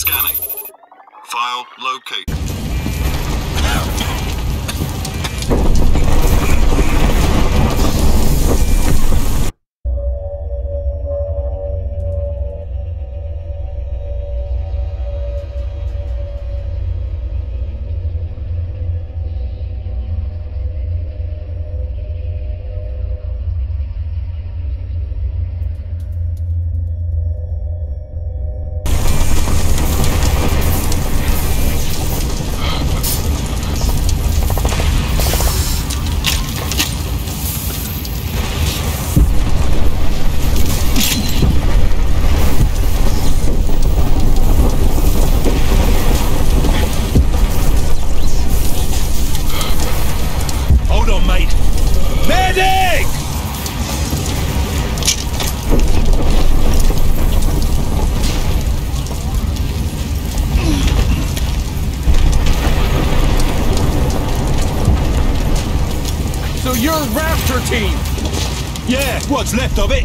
Scanning. File located. team! Yeah, what's left of it!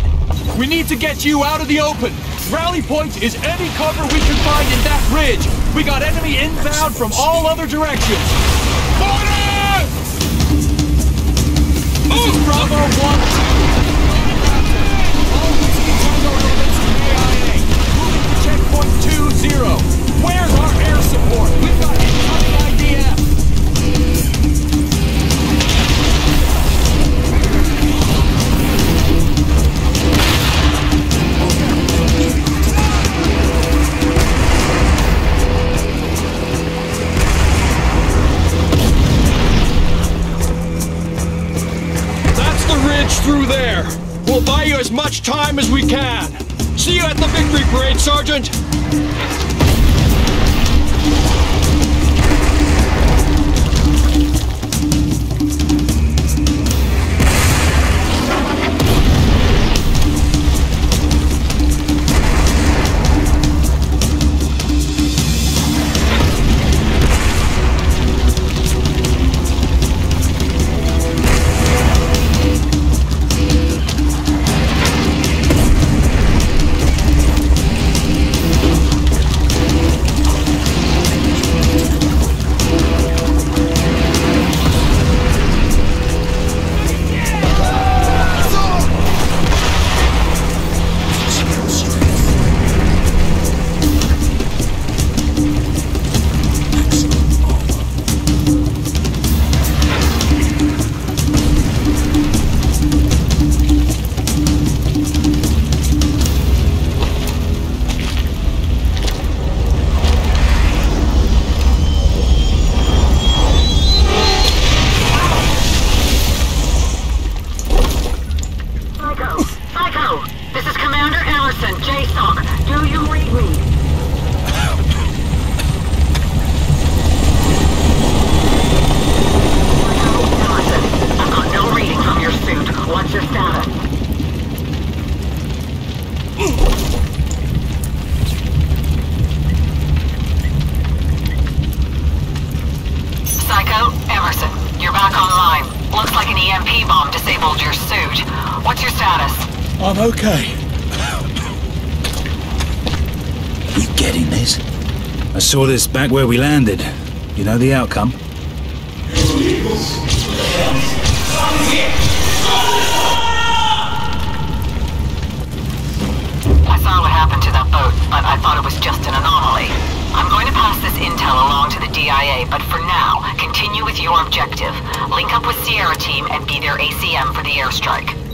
We need to get you out of the open! Rally point is any cover we can find in that ridge! We got enemy inbound from all other directions! Corner! This Bravo 1 Checkpoint Zero. Through there. We'll buy you as much time as we can. See you at the victory parade, Sergeant. Your status? Psycho, Emerson, you're back online. Looks like an EMP bomb disabled your suit. What's your status? I'm okay. You getting this? I saw this back where we landed. You know the outcome? Saw what happened to that boat, but I thought it was just an anomaly. I'm going to pass this intel along to the DIA, but for now, continue with your objective. Link up with Sierra Team and be their ACM for the airstrike.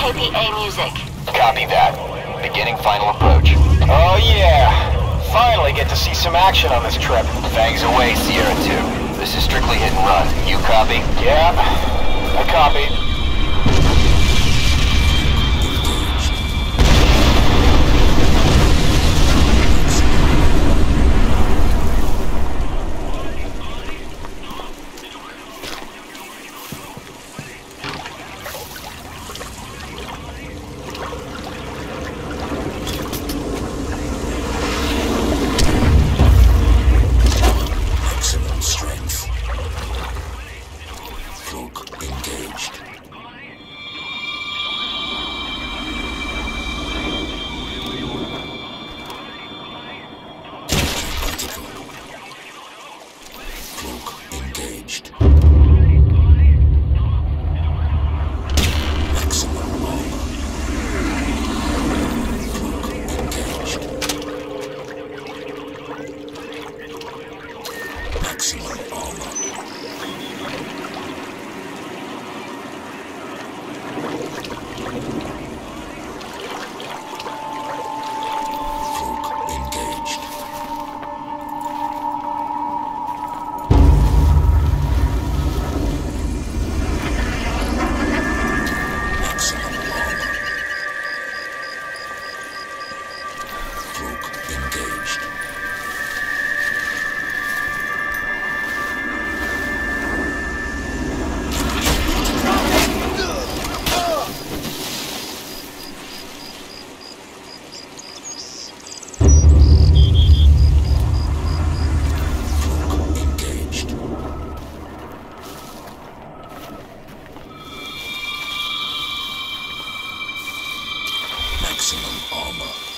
KPA music. Copy that. Beginning final approach. Oh yeah! Finally get to see some action on this trip. Fangs away, Sierra 2. This is strictly hit and run. You copy? Yeah. I copy. Maximum armor.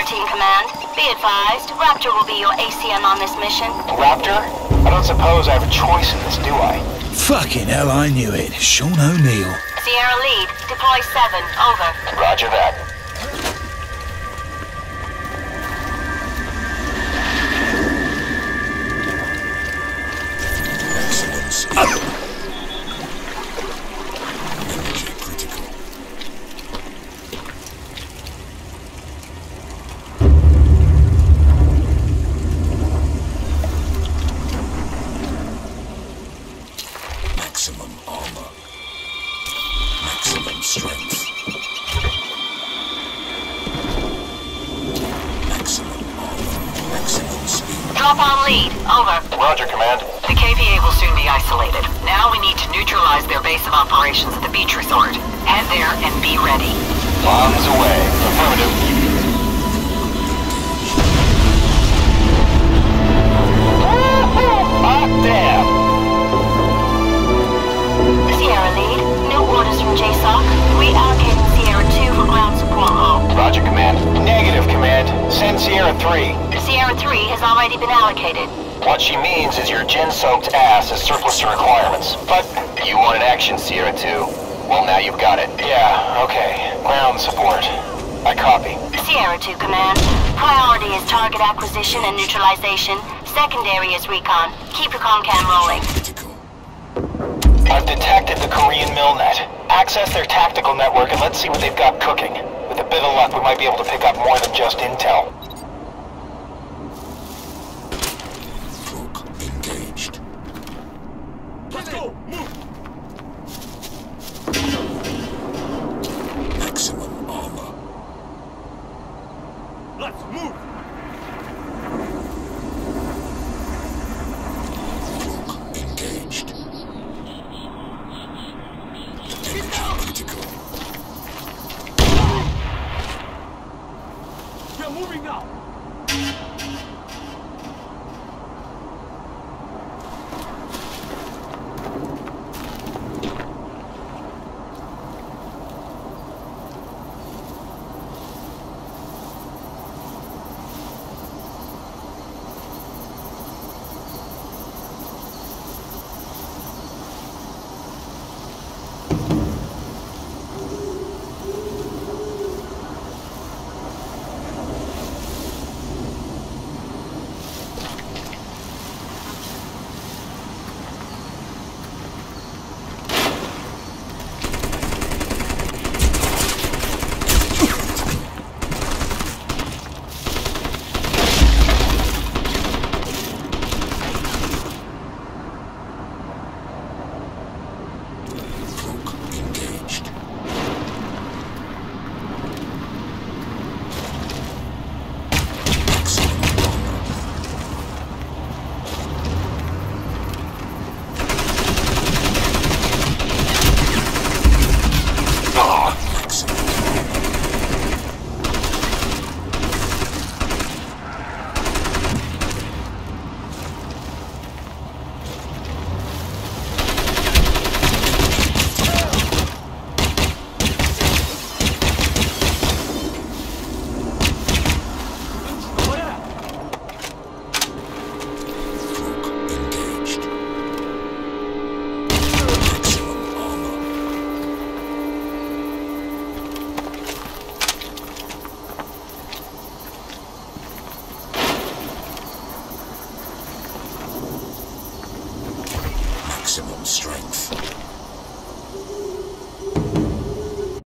Sierra Team Command, be advised, Raptor will be your ACM on this mission. Raptor? I don't suppose I have a choice in this, do I? Fucking hell, I knew it. Sean O'Neill. Sierra Lead, deploy 7, over. Roger that. Drop on lead. Over. Roger, Command. The KPA will soon be isolated. Now we need to neutralize their base of operations at the beach resort. Head there and be ready. Bombs away. Affirmative. Hot damn! Sierra Lead, new orders from JSOC. Sierra 3. Sierra 3 has already been allocated. What she means is your gin-soaked ass is surplus to requirements. But you wanted action, Sierra 2. Well, now you've got it. Yeah, okay. Ground support. I copy. Sierra 2 Command, priority is target acquisition and neutralization. Secondary is recon. Keep your comcam rolling. I've detected the Korean Milnet. Access their tactical network and let's see what they've got cooking. With a bit of luck, we might be able to pick up more than just intel.